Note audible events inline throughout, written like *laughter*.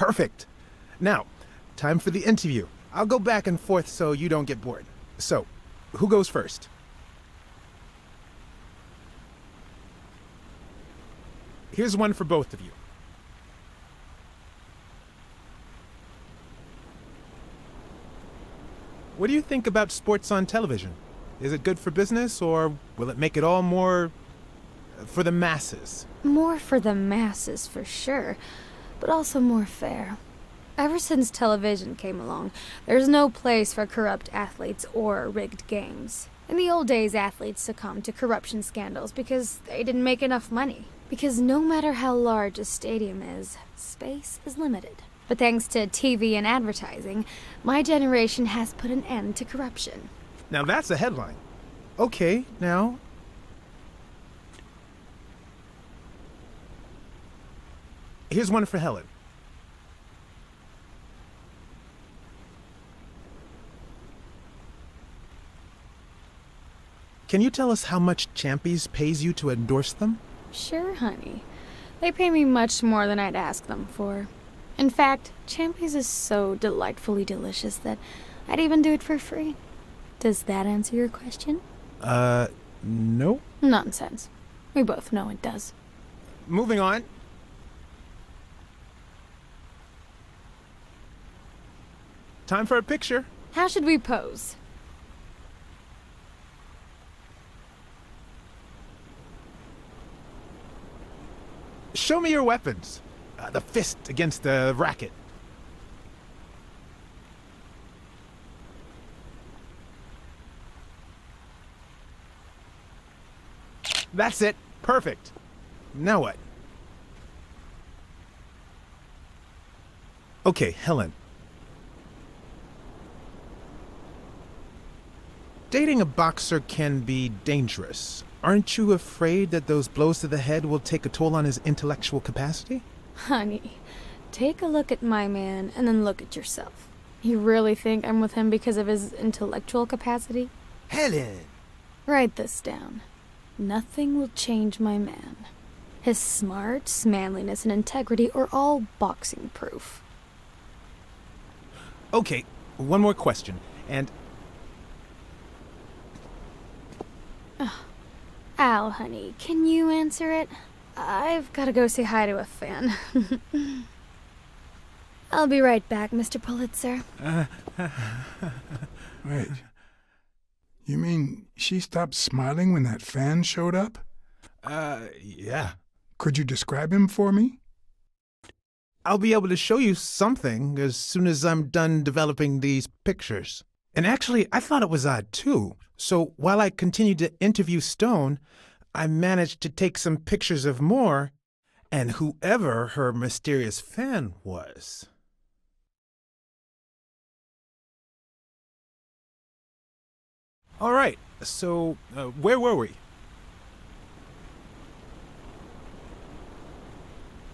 Perfect. Now, time for the interview. I'll go back and forth so you don't get bored. So, who goes first? Here's one for both of you. What do you think about sports on television? Is it good for business, or will it make it all more for the masses? More for the masses, for sure, but also more fair. Ever since television came along, there's no place for corrupt athletes or rigged games. In the old days, athletes succumbed to corruption scandals because they didn't make enough money. Because no matter how large a stadium is, space is limited. But thanks to TV and advertising, my generation has put an end to corruption. Now that's a headline. Okay, now. Here's one for Helen. Can you tell us how much Champies pays you to endorse them? Sure, honey. They pay me much more than I'd ask them for. In fact, Champies is so delightfully delicious that I'd even do it for free. Does that answer your question? Uh, no. Nonsense. We both know it does. Moving on. Time for a picture. How should we pose? Show me your weapons. Uh, the fist against the racket. That's it. Perfect. Now what? Okay, Helen. Dating a boxer can be dangerous. Aren't you afraid that those blows to the head will take a toll on his intellectual capacity? Honey, take a look at my man and then look at yourself. You really think I'm with him because of his intellectual capacity? Helen! Write this down. Nothing will change my man. His smarts, manliness, and integrity are all boxing proof. Okay, one more question. And Al, honey, can you answer it? I've gotta go say hi to a fan. *laughs* I'll be right back, Mr. Pulitzer. *laughs* Wait. You mean she stopped smiling when that fan showed up? uh yeah. Could you describe him for me? I'll be able to show you something as soon as I'm done developing these pictures. And actually, I thought it was odd too. So while I continued to interview Stone, I managed to take some pictures of Moore and whoever her mysterious fan was. All right, so uh, where were we?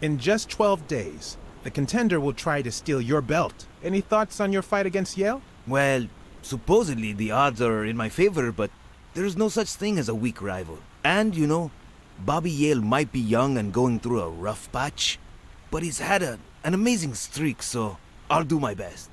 In just 12 days, the contender will try to steal your belt. Any thoughts on your fight against Yale? Well, supposedly the odds are in my favor, but there's no such thing as a weak rival. And, you know, Bobby Yale might be young and going through a rough patch, but he's had a, an amazing streak, so I'll do my best.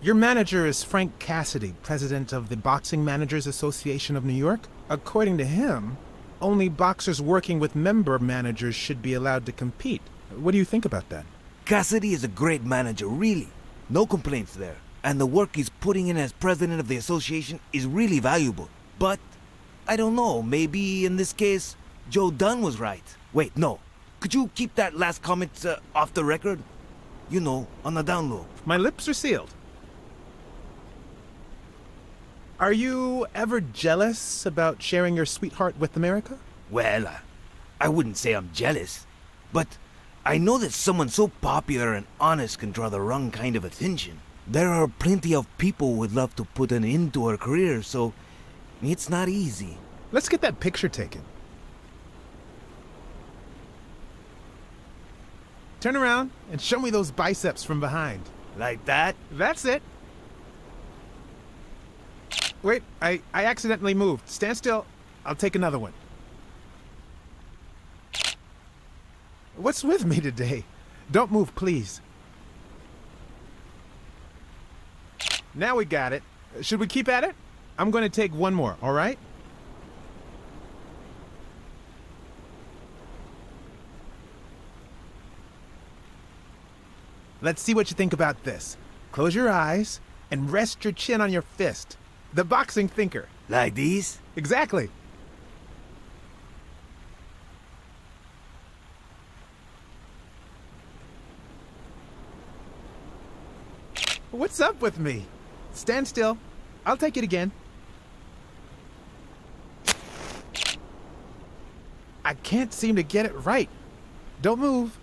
Your manager is Frank Cassidy, president of the Boxing Managers Association of New York. According to him, only boxers working with member managers should be allowed to compete. What do you think about that? Cassidy is a great manager, really. No complaints there. And the work he's putting in as president of the association is really valuable. But, I don't know, maybe in this case, Joe Dunn was right. Wait, no. Could you keep that last comment uh, off the record? You know, on the down low. My lips are sealed. Are you ever jealous about sharing your sweetheart with America? Well, uh, I wouldn't say I'm jealous, but I know that someone so popular and honest can draw the wrong kind of attention. There are plenty of people who would love to put an end to her career, so it's not easy. Let's get that picture taken. Turn around and show me those biceps from behind. Like that? That's it. Wait, I, I accidentally moved. Stand still. I'll take another one. What's with me today? Don't move, please. Now we got it. Should we keep at it? I'm going to take one more, all right? Let's see what you think about this. Close your eyes and rest your chin on your fist. The boxing thinker. Like these? Exactly. What's up with me? Stand still. I'll take it again. I can't seem to get it right. Don't move.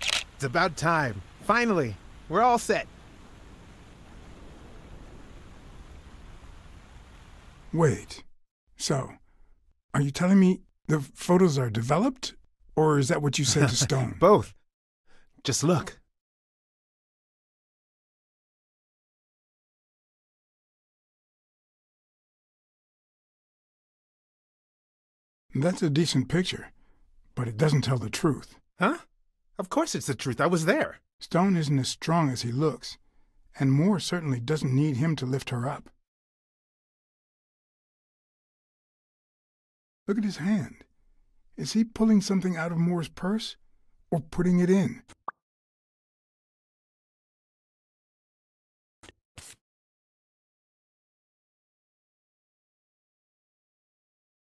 It's about time. Finally, we're all set. Wait. So, are you telling me the photos are developed? Or is that what you said to *laughs* Stone? Both. Just look. That's a decent picture, but it doesn't tell the truth. Huh? Of course it's the truth. I was there. Stone isn't as strong as he looks, and Moore certainly doesn't need him to lift her up. Look at his hand. Is he pulling something out of Moore's purse or putting it in?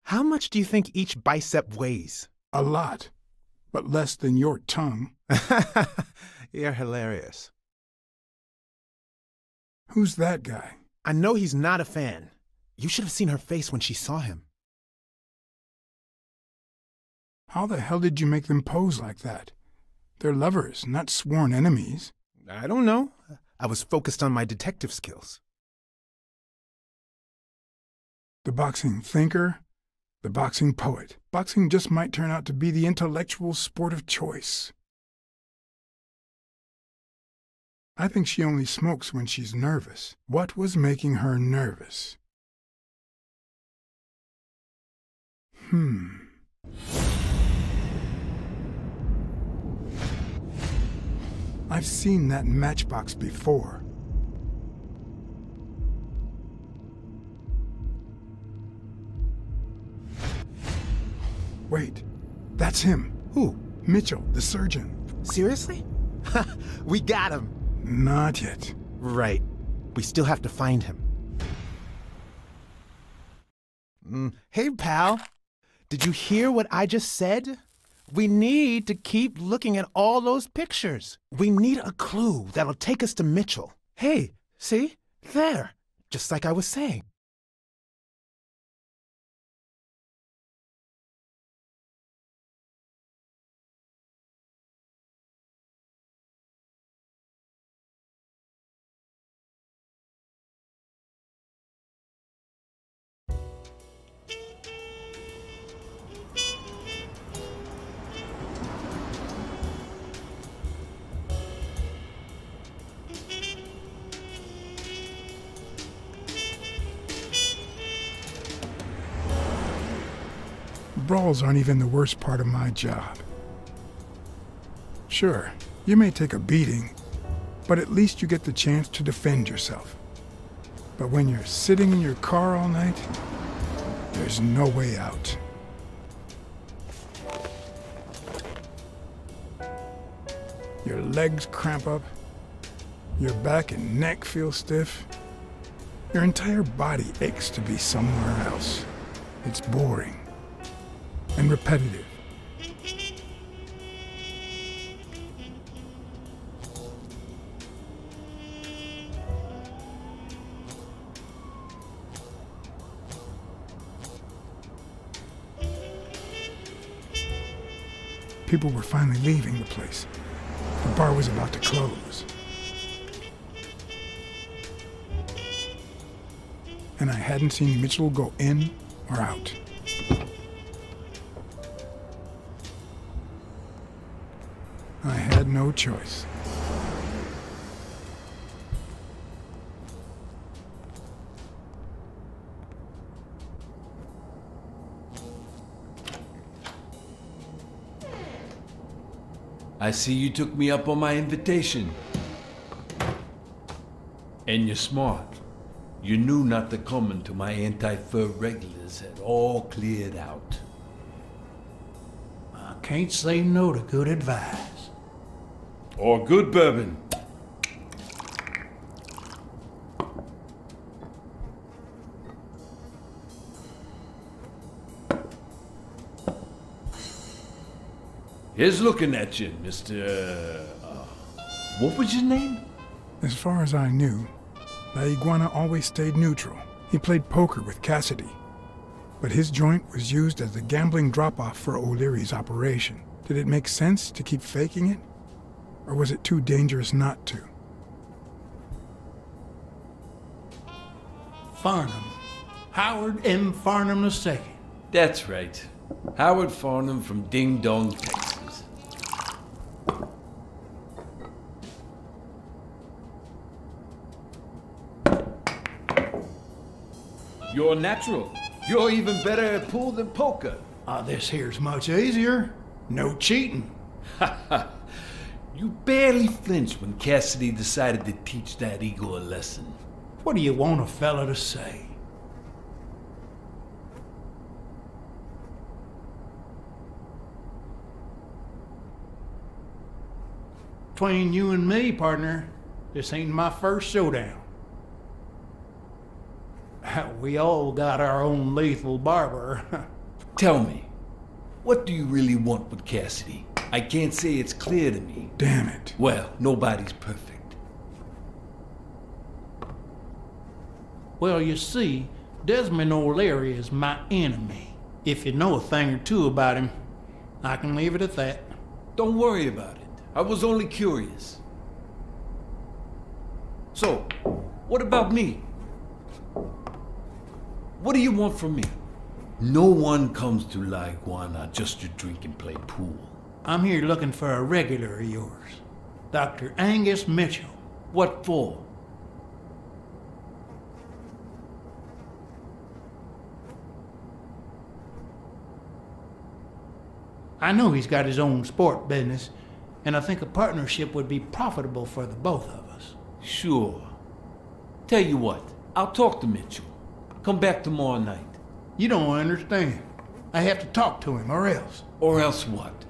How much do you think each bicep weighs? A lot, but less than your tongue. *laughs* You're hilarious. Who's that guy? I know he's not a fan. You should have seen her face when she saw him. How the hell did you make them pose like that? They're lovers, not sworn enemies. I don't know. I was focused on my detective skills. The boxing thinker, the boxing poet. Boxing just might turn out to be the intellectual sport of choice. I think she only smokes when she's nervous. What was making her nervous? Hmm. I've seen that matchbox before. Wait, that's him. Who? Mitchell, the surgeon. Seriously? *laughs* we got him. Not yet. Right. We still have to find him. Mm. Hey, pal. Did you hear what I just said? We need to keep looking at all those pictures. We need a clue that'll take us to Mitchell. Hey, see? There. Just like I was saying. Brawls aren't even the worst part of my job. Sure, you may take a beating, but at least you get the chance to defend yourself. But when you're sitting in your car all night, there's no way out. Your legs cramp up, your back and neck feel stiff. Your entire body aches to be somewhere else. It's boring and repetitive. People were finally leaving the place. The bar was about to close. And I hadn't seen Mitchell go in or out. I had no choice. I see you took me up on my invitation. And you're smart. You knew not to come until my anti-fur regulars had all cleared out. I can't say no to good advice. Or good bourbon. Here's looking at you, Mr. Uh, what was your name? As far as I knew, La Iguana always stayed neutral. He played poker with Cassidy. But his joint was used as a gambling drop-off for O'Leary's operation. Did it make sense to keep faking it? Or was it too dangerous not to? Farnham. Howard M. Farnham II. That's right. Howard Farnham from Ding Dong, Texas. You're natural. You're even better at pool than poker. Ah, this here's much easier. No cheating. *laughs* You barely flinched when Cassidy decided to teach that ego a lesson. What do you want a fella to say? Between you and me, partner, this ain't my first showdown. *laughs* We all got our own lethal barber. *laughs* Tell me, what do you really want with Cassidy? I can't say it's clear to me. Damn it. Well, nobody's perfect. well, you see, Desmond O'Leary is my enemy. If you know a thing or two about him, I can leave it at that. Don't worry about it. I was only curious. So, what about me? What do you want from me? No one comes to La Iguana just to drink and play pool. I'm here looking for a regular of yours, Dr. Angus Mitchell. What for? I know he's got his own sport business, and I think a partnership would be profitable for the both of us. Sure. Tell you what, I'll talk to Mitchell. Come back tomorrow night. You don't understand. I have to talk to him, or else. Or else what?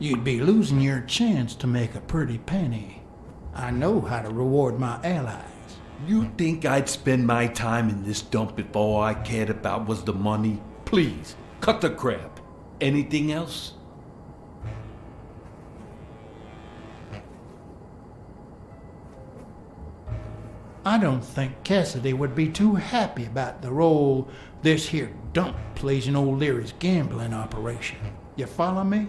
You'd be losing your chance to make a pretty penny. I know how to reward my allies. You think I'd spend my time in this dump if all I cared about was the money? Please, cut the crap. Anything else? I don't think Cassidy would be too happy about the role this here dump plays in old O'Leary's gambling operation. You follow me?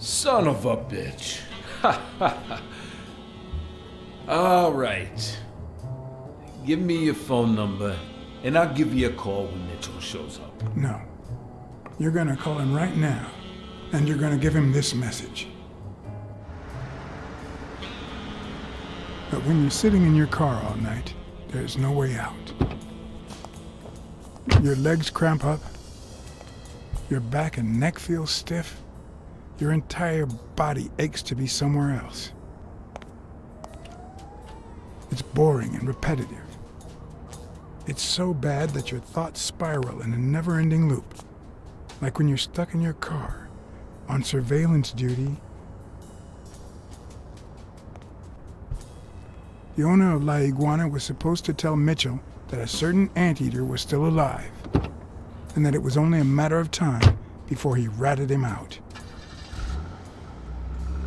Son of a bitch. *laughs* All right. Give me your phone number, and I'll give you a call when Mitchell shows up. No. You're gonna call him right now, and you're gonna give him this message. But when you're sitting in your car all night, there's no way out. Your legs cramp up, your back and neck feel stiff, your entire body aches to be somewhere else. It's boring and repetitive. It's so bad that your thoughts spiral in a never ending loop. Like when you're stuck in your car, on surveillance duty. The owner of La Iguana was supposed to tell Mitchell that a certain anteater was still alive, and that it was only a matter of time before he ratted him out.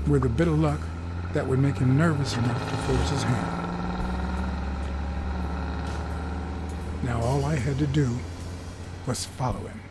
With a bit of luck, that would make him nervous enough to force his hand. Now all I had to do was follow him.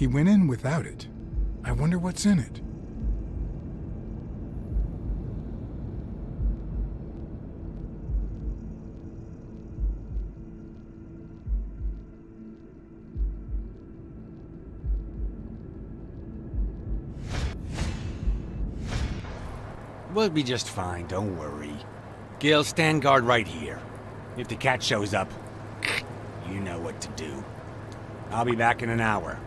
He went in without it. I wonder what's in it. We'll be just fine, don't worry. Gil, stand guard right here. If the cat shows up, you know what to do. I'll be back in an hour.